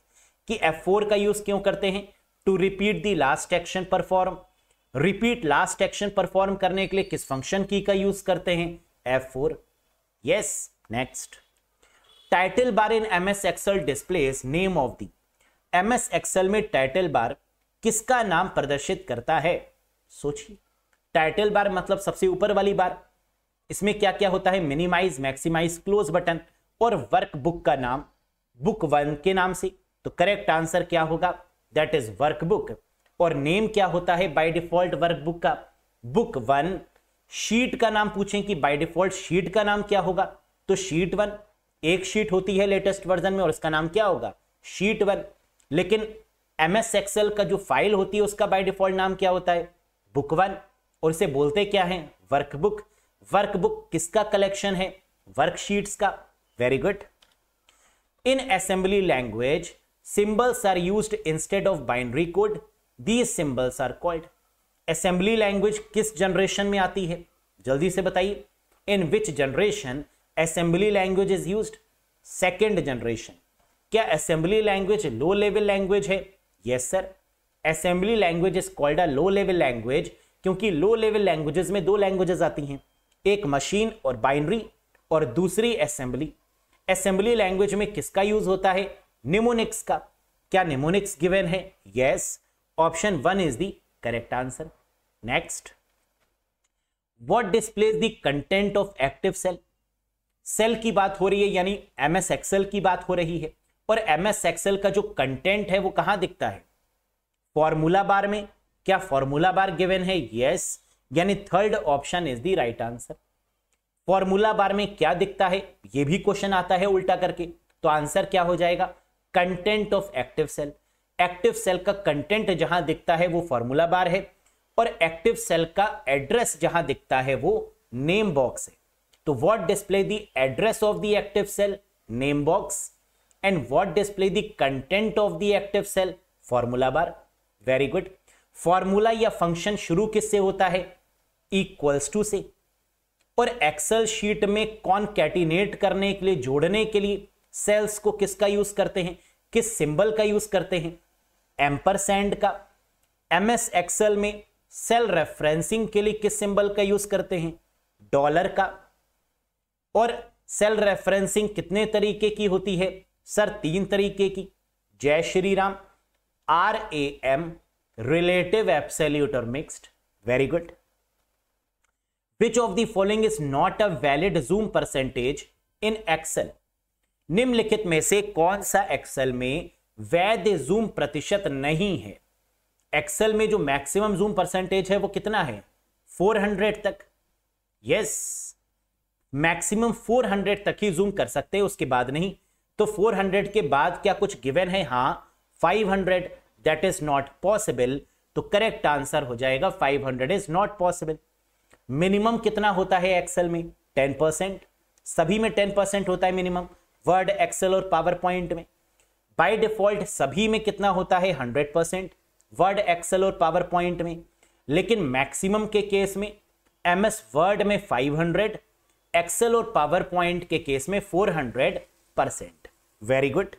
कि F4 का यूज़ क्यों करते हैं? To repeat the last action perform repeat last action perform करने के लिए किस फ़ंक्शन की का यूज़ करते हैं? F4 yes next title bar in M S Excel displays name of the M S Excel में टाइटल बार किसका नाम प्रदर्शित करता है? सोचिए। टाइटल बार मतलब सबसे ऊपर वाली बार। इसमें क्या क्या होता है? मिनिमाइज, मैक्सिमाइज, क्लोज बटन और वर्क बुक का नाम। बुक वन के नाम से। तो करेक्ट आंसर क्या होगा? दैट इज़ वर्क बुक और नेम क्या होता है? बाय डिफ़ॉल्ट वर्क बुक का। बुक वन, शीट का नाम पूछें कि बाय डिफ़ॉल्ट शीट का नाम क्या होगा? तो शीट वन, एक शीट होती है लेटेस्ट वर्जन में और उसका नाम क्या होगा? शीट वन लेकिन एम एस एक्सएल का जो फ़ाइल होती है, उसका बाय डिफ़ॉल्ट नाम क्या होता है? बुक वन और इसे बोलते क्या है? वर्कबुक वर्कबुक किसका कलेक्शन है? वर्कशीट्स का. Very good in assembly language symbols are used instead of binary code these symbols are called assembly language किस जनरेशन में आती है? जल्दी से बताइए। In which generation assembly language is use second generation क्या assembly language low level language है? Yes sir assembly language is called a low level language क्योंकि लो लेवल लैंग्वेजेस में दो लैंग्वेजेस आती हैं। एक मशीन और बाइनरी और दूसरी असेंबली असेंबली लैंग्वेज में किसका यूज़ होता है? निमोनिक्स का। क्या निमोनिक्स गिवन है? Yes option one is the correct answer next what displays the content of active cell? Cell की बात हो रही है, यानी एम एस एक्सएल की बात हो रही है। और एम एस एक्सएल का जो कंटेंट है वो कहाँ दिखता है? फॉर्मूला बार में? क्या फॉर्मूला बार गिवन है? यस यानी third option is the right answer formula bar में क्या दिखता है? ये भी क्वेश्चन आता है उल्टा करके। तो आंसर क्या हो जाएगा? Content of active cell active cell का कंटेंट जहाँ दिखता है वो फॉर्मूला बार है और एक्टिव सेल का एड्रेस जहाँ दिखता है वो नेम बॉक्स है। तो what display the address of the active cell? Name box. And what display the content of the active cell? Formula bar. Very good. Formula या फ़ंक्शन शुरू किससे होता है? इक्वल्स टू से। और एक्सेल शीट में कौन कैटिनेट करने के लिए, जोड़ने के लिए सेल्स को किसका यूज़ करते हैं? किस सिंबल का यूज़ करते हैं? एम्परसेंड का। एम एस एक्सेल में सेल रेफरेंसिंग के लिए किस सिंबल का यूज़ करते हैं? डॉलर का। और सेल रेफरेंसिंग कितने तरीके की होती है? सर, तीन तरीके की। जय Shri Ram. R A M relative absolute और mixed very good which of the following is not a valid zoom percentage in Excel निम्नलिखित में से कौन सा एक्सेल में वैध जूम प्रतिशत नहीं है? एक्सेल में जो मैक्सिमम जूम परसेंटेज है वो कितना है? 400 तक। यस मैक्सिमम 400 तक ही जूम कर सकते हैं, उसके बाद नहीं। तो 400 के बाद क्या कुछ गिवन है? हाँ 500 hundred that is not possible तो करेक्ट आंसर हो जाएगा 500 hundred is not possible minimum कितना होता है एक्सेल में? 10 परसेंट। सभी में 10 परसेंट होता है मिनिमम वर्ड एक्सेल और पावर पॉइंट में। बाय डिफ़ॉल्ट सभी में कितना होता है? 100 परसेंट। वर्ड एक्सेल और पावर पॉइंट में। लेकिन मैक्सिमम के केस में एम एस वर्ड में 500 एक्सेल और पावर पॉइंट के केस में 400 percent very good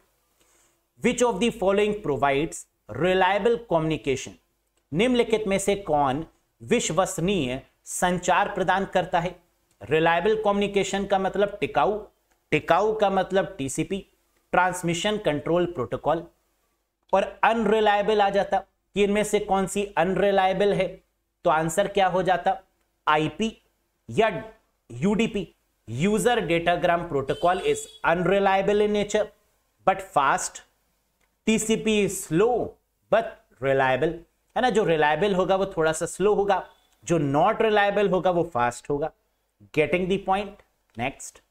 which of the following provides reliable communication निम्नलिखित में से कौन विश्वसनीय संचार प्रदान करता है? रिलायबल कम्युनिकेशन का मतलब टिकाऊ टिकाऊ का मतलब टीसीपी ट्रांसमिशन कंट्रोल प्रोटोकॉल और अनरिलायबल आ जाता। कि इनमें से कौन सी अनरिलायबल है? तो आंसर क्या हो जाता? आईपी या UDP, user datagram protocol is unreliable in nature. TCP slow but reliable है ना, जो रिलायबल होगा, वो थोड़ा सा स्लो होगा. जो नॉट रिलायबल होगा, वो फास्ट होगा. Getting the point next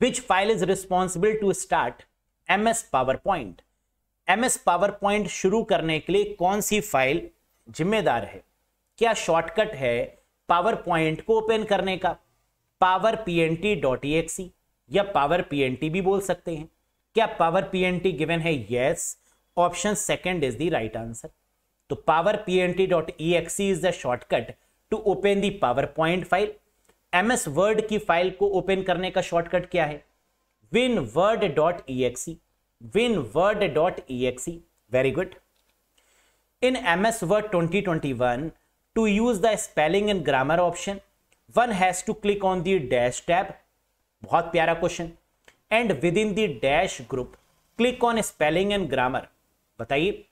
which file is responsible to start M S PowerPoint MS PowerPoint शुरू करने के लिए कौन सी फ़ाइल जिम्मेदार है? क्या शॉर्टकट है? पावर पॉइंट को ओपन करने का. पावर डॉट ई या पावर पीएनटी भी बोल सकते हैं। क्या पावर पीएनटी गिवन है? Yes option second is the right answer तो power E is the shortcut to open the PowerPoint file MS Word की फ़ाइल को ओपन करने का शॉर्टकट क्या है? Win word dot E XE win word dot E XE very good in M S Word twenty twenty one to use the spelling and grammar option one has to click on the dash tab बहुत प्यारा question and within the dash group click on spelling and grammar बताइए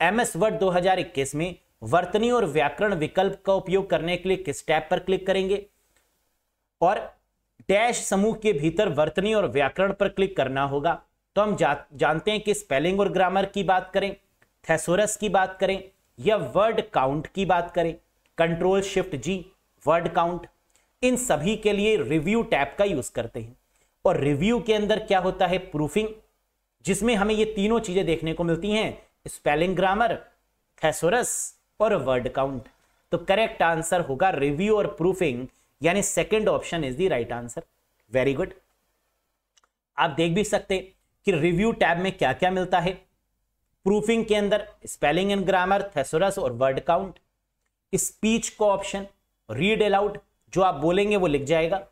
M S Word 2021 में वर्तनी और व्याकरण विकल्प का उपयोग करने के लिए किस टैब पर क्लिक करेंगे? और डैश समूह के भीतर वर्तनी और व्याकरण पर क्लिक करना होगा. तो हम जा, जानते हैं कि स्पेलिंग और ग्रामर की बात करें थेसोरस की बात करें या वर्ड काउंट की बात करें. Control shift G word count इन सभी के लिए रिव्यू टैब का यूज़ करते हैं। और रिव्यू के अंदर क्या होता है? प्रूफिंग जिसमें हमें ये तीनों चीज़ें देखने को मिलती हैं। स्पेलिंग ग्रामर थेसोरस और वर्ड काउंट तो करेक्ट आंसर होगा रिव्यू और प्रूफिंग यानी second option is the right answer very good आप देख भी सकते कि रिव्यू टैब में क्या क्या मिलता है? प्रूफिंग के अंदर स्पेलिंग एंड ग्रामर थेसोरस और वर्ड काउंट स्पीच को ऑप्शन रीड अलाउड जो आप बोलेंगे वो लिख जाएगा।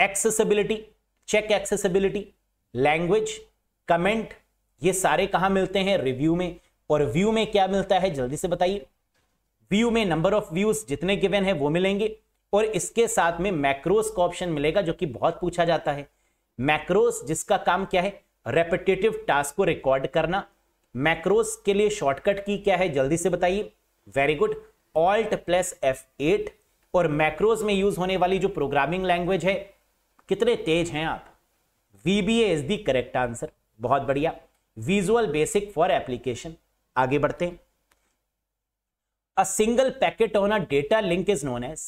Accessibility check accessibility language comment ये सारे कहाँ मिलते हैं? रिव्यू में। और व्यू में क्या मिलता है? जल्दी से बताइए। व्यू में नंबर ऑफ़ व्यूज़ जितने गिवन है वो मिलेंगे। और इसके साथ में मैक्रोस का ऑप्शन मिलेगा जो कि बहुत पूछा जाता है। मैक्रोस जिसका काम क्या है? रेपिटेटिव टास्क को रिकॉर्ड करना। मैक्रोस के लिए शॉर्टकट की क्या है? जल्दी से बताइए। Very good alt plus F eight और मैक्रोज में यूज़ होने वाली जो प्रोग्रामिंग लैंग्वेज है, कितने तेज हैं आप? VBA is the correct answer बहुत बढ़िया। विजुअल बेसिक फॉर एप्लीकेशन आगे बढ़ते हैं। A single packet on a data link is known as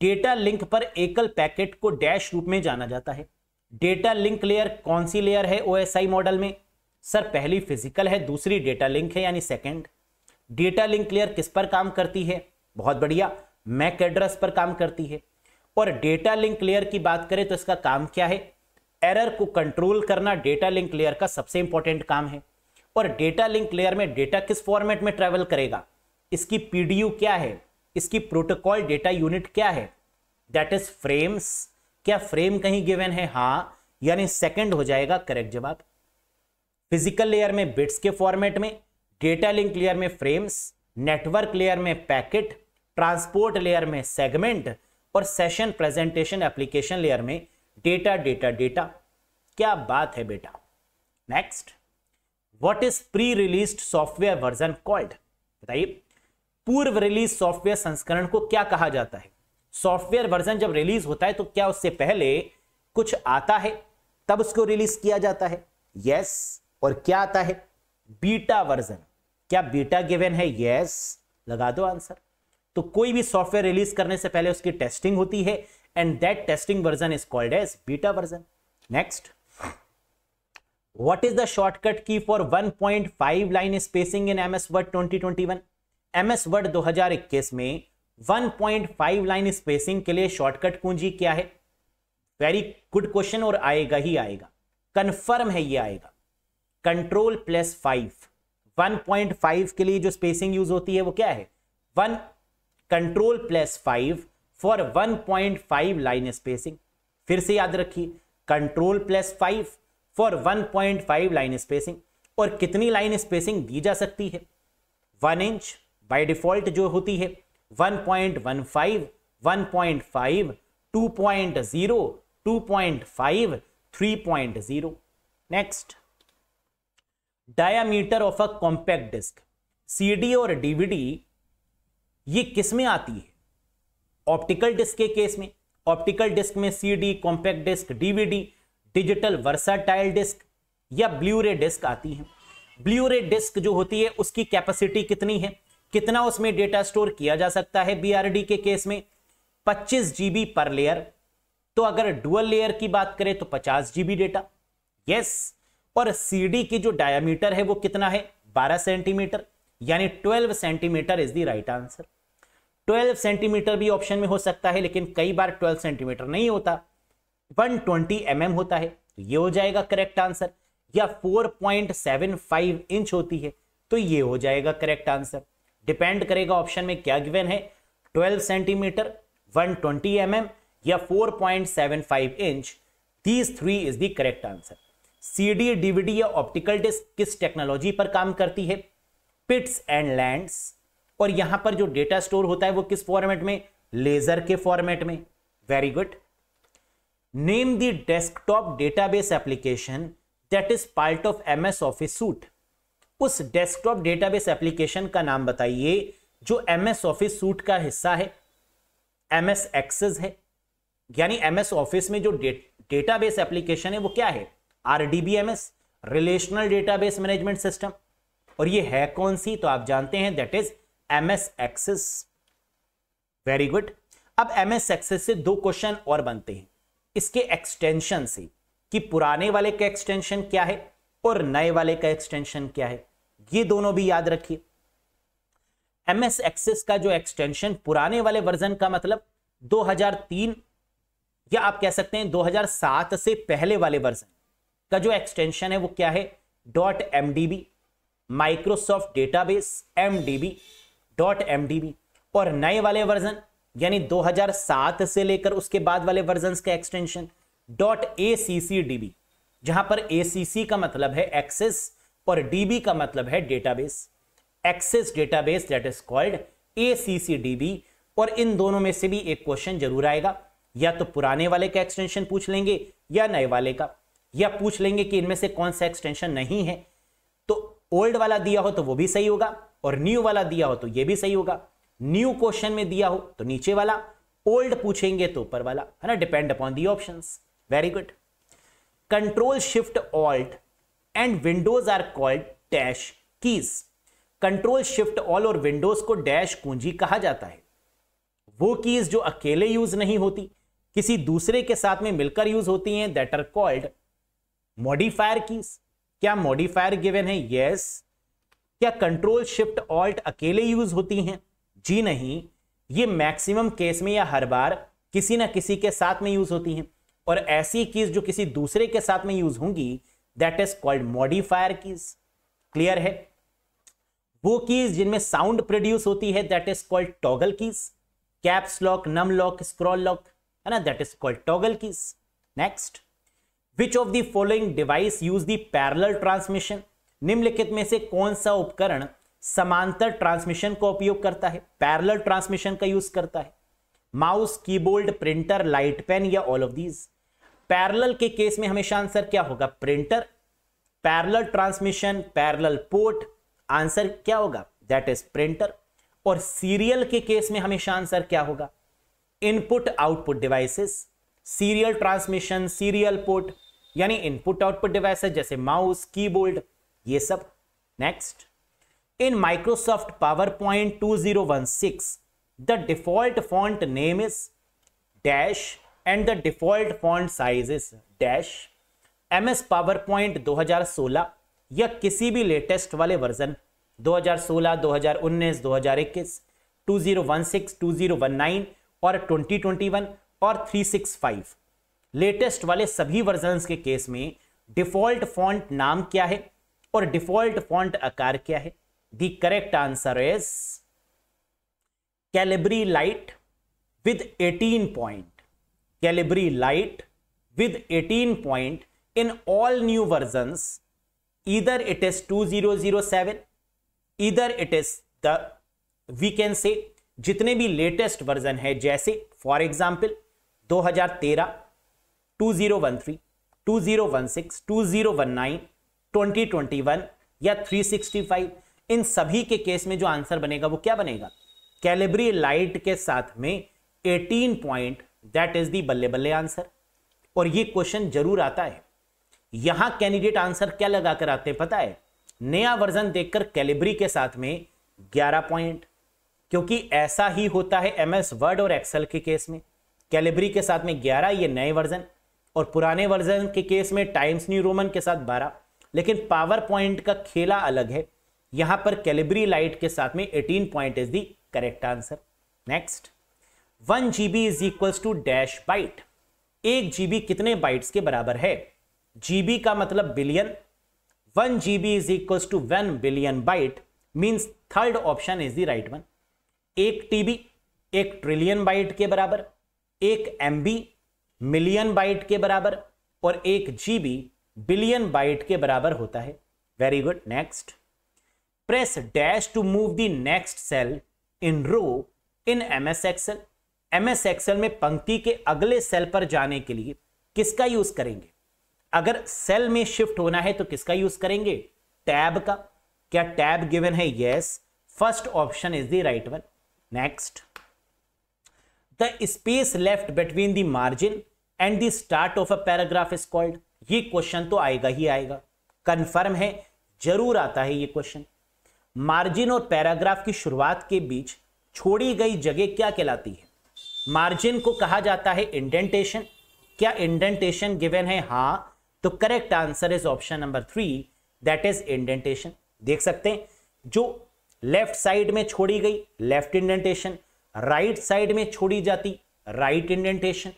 data link पर एकल पैकेट को डैश रूप में जाना जाता है। डेटा लिंक लेयर कौन सी लेयर है ओएसआई मॉडल में? सर पहली फ़िज़िकल है, दूसरी डेटा लिंक है, यानी सेकंड डेटा लिंक लेयर किस पर काम करती है? बहुत बढ़िया। मैक एड्रेस पर काम करती है। और डेटा लिंक लेयर की बात करें तो इसका काम क्या है? एरर को कंट्रोल करना डेटा लिंक लेयर का सबसे इंपॉर्टेंट काम है। और डेटा लिंक लेयर में डेटा किस फॉर्मेट में ट्रेवल करेगा? इसकी पीडीयू क्या है? इसकी प्रोटोकॉल डेटा यूनिट क्या है? दैट इज़ फ्रेम्स क्या फ्रेम कहीं गिवन है? हाँ, यानी सेकंड हो जाएगा करेक्ट जवाब। फ़िज़िकल लेयर में बिट्स के फॉर्मेट में डेटा लिंक लेयर में फ्रेम्स नेटवर्क लेयर में पैकेट ट्रांसपोर्ट लेयर में सेगमेंट और सेशन प्रेजेंटेशन एप्लीकेशन लेयर में डेटा डेटा डेटा। क्या बात है बेटा। Next what is pre release software version called बताइए। पूर्व रिलीज़ सॉफ्टवेयर संस्करण को क्या कहा जाता है? सॉफ्टवेयर वर्जन जब रिलीज़ होता है तो क्या उससे पहले कुछ आता है? तब उसको रिलीज़ किया जाता है। Yes yes. और क्या आता है? बीटा वर्जन क्या बीटा गिवन है? Yes yes. लगा दो आंसर तो कोई भी सॉफ्टवेयर रिलीज़ करने से पहले उसकी टेस्टिंग होती है, and that testing version is called as beta version. Next. What is the shortcut key for 1.5 line spacing in MS Word 2021? MS Word 2021 में 1.5 लाइन स्पेसिंग के लिए शॉर्टकट कुंजी क्या है वेरी गुड क्वेश्चन और आएगा ही आएगा कंफर्म है ये आएगा कंट्रोल प्लस फाइव 1.5 के लिए जो स्पेसिंग यूज़ होती है वो क्या है one control plus five for 1.5 line spacing फिर से याद रखिए control plus five for 1.5 line spacing और कितनी लाइन स्पेसिंग दी जा सकती है? वन इंच बाय डिफ़ॉल्ट जो होती है 1.15 1.5 2.0 2.5 3.0 next diameter of a compact disc CD और डीवीडी ये किसमें आती है? ऑप्टिकल डिस्क के केस में। ऑप्टिकल डिस्क में CD compact disc DVD digital versatile disc या ब्लू रे डिस्क आती है। ब्लू रे डिस्क जो होती है, उसकी कैपेसिटी कितनी है? कितना उसमें डेटा स्टोर किया जा सकता है बीआरडी के केस में? 25 जीबी पर लेयर तो अगर डुअल लेयर की बात करें तो 50 जीबी डेटा यस और सीडी की जो डायमीटर है, वो कितना है? 12 सेंटीमीटर यानी 12 centimetre is the right answer 12 centimetre भी ऑप्शन में हो सकता है, लेकिन कई बार 12 सेंटीमीटर नहीं होता। 120 ट्वेंटी mm होता है तो ये हो जाएगा करेक्ट आंसर या 4.75 इंच होती है तो ये हो जाएगा करेक्ट आंसर डिपेंड करेगा ऑप्शन में क्या गिवन है। 12 सेंटीमीटर 120 ट्वेंटी mm या 4.75 inch these three is the correct answer CD DVD या ऑप्टिकल डिस्क किस टेक्नोलॉजी पर काम करती है? पिट्स एंड लैंड्स और यहाँ पर जो डेटा स्टोर होता है वो किस फॉर्मेट में? लेजर के फॉर्मेट में। Very good name the desktop database application that is part of MS Office suite उस डेस्कटॉप डेटाबेस एप्लीकेशन का नाम बताइए, जो एमएस ऑफ़िस सूट का हिस्सा है। एमएस एक्सेस है। यानी एमएस ऑफ़िस में जो डेटाबेस एप्लीकेशन है वो क्या है? RDBMS relational database management system और ये है कौन सी? तो आप जानते हैं that is MS Access very good अब एमएस एक्सेस से दो क्वेश्चन और बनते हैं। इसके एक्सटेंशन से कि पुराने वाले का एक्सटेंशन क्या है और नए वाले का एक्सटेंशन क्या है, ये दोनों भी याद रखिए। एमएस एक्सेस का जो एक्सटेंशन पुराने वाले वर्जन का मतलब 2003 या आप कह सकते हैं 2007 से पहले वाले वर्जन का जो एक्सटेंशन है वो क्या है? Dot M D B Microsoft database M D B dot M D B और नए वाले वर्जन यानी 2007 से लेकर उसके बाद वाले वर्जन का extension dot A C C D B जहाँ पर ए सी सी का मतलब है एक्सेस और डीबी का मतलब है database access database that is called A C C और इन दोनों में से भी एक क्वेश्चन ज़रूर आएगा। या तो पुराने वाले का एक्सटेंशन पूछ लेंगे, या नए वाले का। या पूछ लेंगे कि इनमें से कौन सा एक्सटेंशन नहीं है। तो ओल्ड वाला दिया हो तो वो भी सही होगा। और न्यू वाला दिया हो तो ये भी सही होगा। न्यू क्वेश्चन में दिया हो तो नीचे वाला ओल्ड पूछेंगे तो ऊपर वाला, है ना? Depend upon the option very good control shift alt and Windows are called dash keys control shift alt और विंडोज़ को डैश कुंजी कहा जाता है। वो कीज जो अकेले यूज़ नहीं होती, किसी दूसरे के साथ में मिलकर यूज़ होती हैं that are called modifier keys क्या मॉडिफायर गिवन है? यस क्या कंट्रोल शिफ्ट ऑल्ट अकेले यूज़ होती हैं? जी नहीं। ये मैक्सिमम केस में या हर बार किसी ना किसी के साथ में यूज़ होती हैं। और ऐसी कीज जो किसी दूसरे के साथ में यूज़ होंगी that is called modifier keys clear है? वो कीज जिनमें साउंड प्रोड्यूस होती है that is called toggle keys caps lock num lock scroll lock है ना? That is called toggle keys next which of the following device use the parallel transmission निम्नलिखित में से कौन सा उपकरण समांतर ट्रांसमिशन का उपयोग करता है? पैरेलल ट्रांसमिशन का यूज़ करता है। Mouse keyboard printer light pen या ऑल ऑफ़ दीज पैरेलल के केस में हमेशा आंसर क्या होगा? Printer parallel transmission parallel port answer क्या होगा? दैट इज़ प्रिंटर और सीरियल के केस में हमेशा आंसर क्या होगा? Input output devices serial transmission serial port यानी इनपुट आउटपुट डिवाइसेस जैसे माउस कीबोर्ड ये सब। Next in Microsoft PowerPoint 2016 the default font name is dash and the default font size is dash M S PowerPoint 2016 या किसी भी latest वाले version 2016, 2019, 2021, 2016, 2019 और 2021 और 365 लेटेस्ट वाले सभी वर्जन के केस में डिफ़ॉल्ट फॉन्ट नाम क्या है? और डिफ़ॉल्ट फॉन्ट आकार क्या है? The correct answer is Calibri light with 18 point Calibri light with 18 point in all new versions either it is 2007 either it is the, we can say, जितने भी लेटेस्ट वर्जन है, जैसे फॉर एग्ज़ाम्पल 2013 2013 2016 2019 2021 या 365 इन सभी के केस में जो answer बनेगा वो क्या बनेगा? कैलिब्री लाइट के साथ में 18 पॉइंट दैट इज़ दी बल्ले बल्ले आंसर। और ये क्वेश्चन ज़रूर आता है। यहाँ कैंडिडेट आंसर क्या लगाकर आते हैं पता है? नया वर्जन देखकर कैलिब्री के साथ में 11 पॉइंट, क्योंकि ऐसा ही होता है एमएस वर्ड और एक्सेल के केस में। कैलिब्री के साथ में 11 ये नए वर्जन और पुराने वर्जन के केस में टाइम्स न्यू रोमन के साथ 12 लेकिन पावर पॉइंट का खेला अलग है। यहाँ पर कैलिब्री लाइट के साथ में 18 point is the correct answer next one GB is equals to dash byte एक जीबी कितने बाइट्स के बराबर है? जीबी का मतलब billion one GB is equals to one billion byte means third option is the right one एक TB एक trillion byte के बराबर। एक एमबी मिलियन बाइट के बराबर। और एक जीबी बिलियन बाइट के बराबर होता है। Very good next press dash to move the next cell in row in MS Excel MS Excel में पंक्ति के अगले सेल पर जाने के लिए किसका यूज़ करेंगे? अगर सेल में शिफ्ट होना है तो किसका यूज़ करेंगे? टैब का। क्या टैब गिवन है? Yes first option is the right one next the space left between the margin and the start of a paragraph is called ये क्वेश्चन तो आएगा ही आएगा। कंफर्म है, ज़रूर आता है ये क्वेश्चन। मार्जिन और पैराग्राफ की शुरुआत के बीच छोड़ी गई जगह क्या कहलाती है? मार्जिन को कहा जाता है इंडेंटेशन क्या इंडेंटेशन गिवन है? हाँ तो correct answer is option number three that is indentation देख सकते हैं, जो लेफ़्ट साइड में छोड़ी गई लेफ़्ट इंडेंटेशन राइट साइड में छोड़ी जाती राइट इंडेंटेशन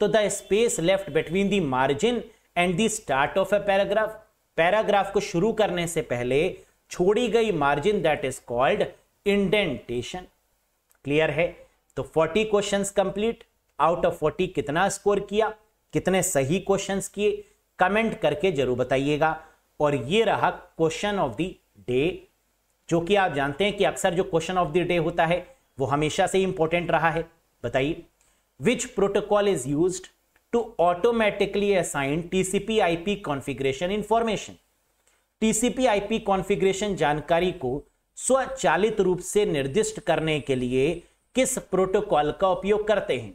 तो the space left between the margin and the start of a paragraph paragraph को शुरू करने से पहले छोड़ी गई margin that is called indentation clear है? तो 40 क्वेश्चंस कंप्लीट आउट ऑफ़ 40 कितना स्कोर किया? कितने सही क्वेश्चंस किए? कमेंट करके ज़रूर बताइएगा। और ये रहा क्वेश्चन ऑफ़ द डे जो कि आप जानते हैं कि अक्सर जो क्वेश्चन ऑफ़ द डे होता है, वो हमेशा से इंपॉर्टेंट रहा है। बताइए which protocol is use to automatically assign TCP IP configuration information TCP IP configuration जानकारी को स्वचालित रूप से निर्दिष्ट करने के लिए किस प्रोटोकॉल का उपयोग करते हैं?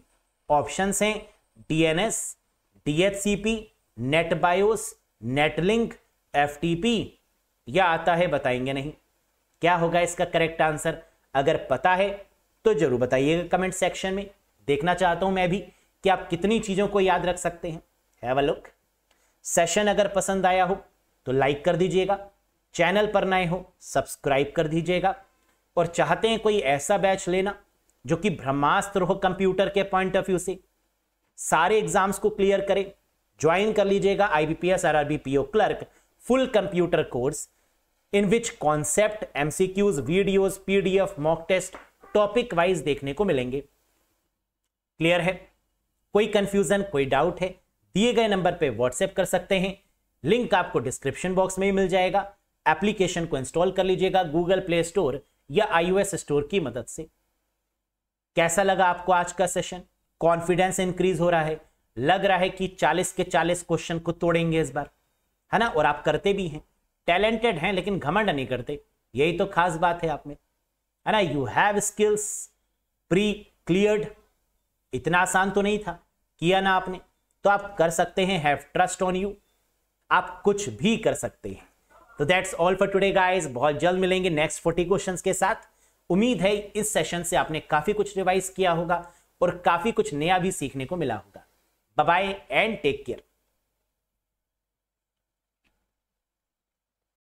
ऑप्शन हैं डीएचसीपी नेटबायोस नेटलिंक एफटीपी या आता है बताएँगे नहीं? क्या होगा इसका करेक्ट आंसर अगर पता है तो ज़रूर बताइएगा कमेंट सेक्शन में। देखना चाहता हूँ मैं भी। कि आप कितनी चीज़ों को याद रख सकते हैं। हैव अ लुक सेशन अगर पसंद आया हो तो लाइक कर दीजिएगा। चैनल पर नए हो सब्सक्राइब कर दीजिएगा। और चाहते हैं कोई ऐसा बैच लेना, जो कि ब्रह्मास्त्र हो कंप्यूटर के पॉइंट ऑफ़ व्यू से, सारे एग्ज़ाम्स को क्लियर करे ज्वाइन कर लीजिएगा IBPS RRB PO clerk full computer course in which concept MCQs videos PDF mock test topic wise देखने को मिलेंगे। क्लियर है? कोई कंफ्यूजन कोई डाउट है, दिए गए नंबर पे व्हाट्सएप कर सकते हैं। लिंक आपको डिस्क्रिप्शन बॉक्स में ही मिल जाएगा। एप्लीकेशन को इंस्टॉल कर लीजिएगा गूगल प्ले स्टोर या आईओएस स्टोर की मदद से। कैसा लगा आपको आज का सेशन कॉन्फिडेंस इंक्रीज हो रहा है। लग रहा है कि 40 के 40 क्वेश्चन को तोड़ेंगे इस बार। है ना? और आप करते भी हैं। टैलेंटेड हैं, लेकिन घमंड नहीं करते। यही तो खास बात है आप में। है ना? You have skills pre cleared इतना आसान तो नहीं था। किया ना आपने तो आप कर सकते हैं हैव ट्रस्ट ऑन यू आप कुछ भी कर सकते हैं। तो that's all for today guys बहुत जल्द मिलेंगे नेक्स्ट फोर्टी क्वेश्चंस के साथ। उम्मीद है इस सेशन से आपने काफ़ी कुछ रिवाइज किया होगा और काफ़ी कुछ नया भी सीखने को मिला होगा। Bye and take care